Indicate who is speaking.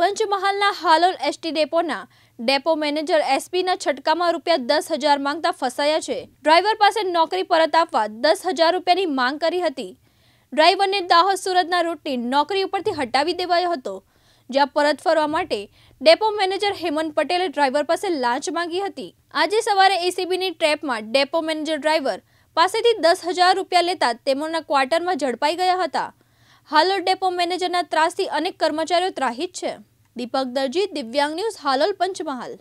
Speaker 1: પંચમહાલના હાલોલ એસટી ડેપોના depot manager એસપીના છટકામાં રૂપિયા દસ હજાર માંગતા ફસાયા છે. ડ્રાઈવર પાસે નોકરી પરત આપવા દસ હજાર રૂપિયાની માંગ કરી હતી. ડ્રાઈવરને દાહોદ સુરતના રૂટની નોકરી ઉપરથી હટાવી દેવાયો હતો. જ્યાં પરત ફરવા માટે ડેપો મેનેજર હેમંત પટેલે ડ્રાઈવર પાસે લાંચ માંગી હતી. આજે સવારે એસીબીની ટ્રેપમાં ડેપો મેનેજર ડ્રાઈવર પાસેથી દસ હજાર રૂપિયા લેતા તેમના ક્વાર્ટરમાં ઝડપાઈ ગયા હતા. હાલોલ ડેપો મેનેજરના ત્રાસથી અનેક કર્મચારીઓ ત્રાહિત છે. દીપક દરજી દિવ્યાંગ ન્યૂઝ હાલોલ પંચમહાલ